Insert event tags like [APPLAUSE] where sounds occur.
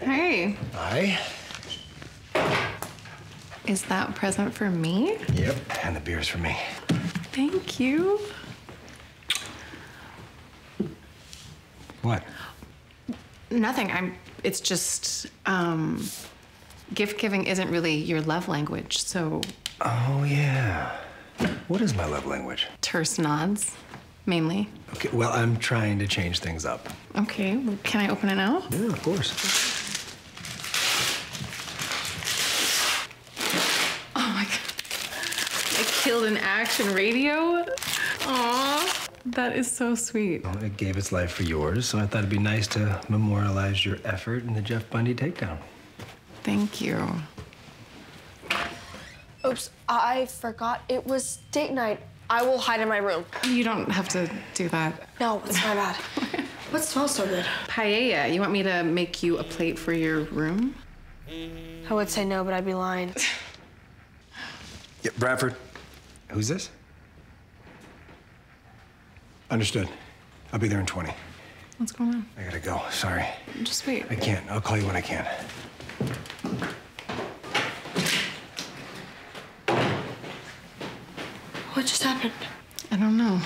Hey, Hi. is that a present for me? Yep. And the beer's for me. Thank you. What? Nothing. I'm. It's just um, gift giving isn't really your love language. So Oh, yeah. What is my love language? terse nods, mainly. Okay, well, I'm trying to change things up. Okay. Well, can I open it now? Yeah, of course. Oh my god! I killed in action radio. Aw, that is so sweet. Well, it gave its life for yours, so I thought it'd be nice to memorialize your effort in the Jeff Bundy takedown. Thank you. Oops, I forgot it was date night. I will hide in my room. You don't have to do that. No, it's my bad. [LAUGHS] what smells so good? Paella. You want me to make you a plate for your room? I would say no, but I'd be lying. Yeah, Bradford. Who's this? Understood. I'll be there in 20. What's going on? I gotta go. Sorry. Just wait. I can't. I'll call you when I can. What just happened? I don't know.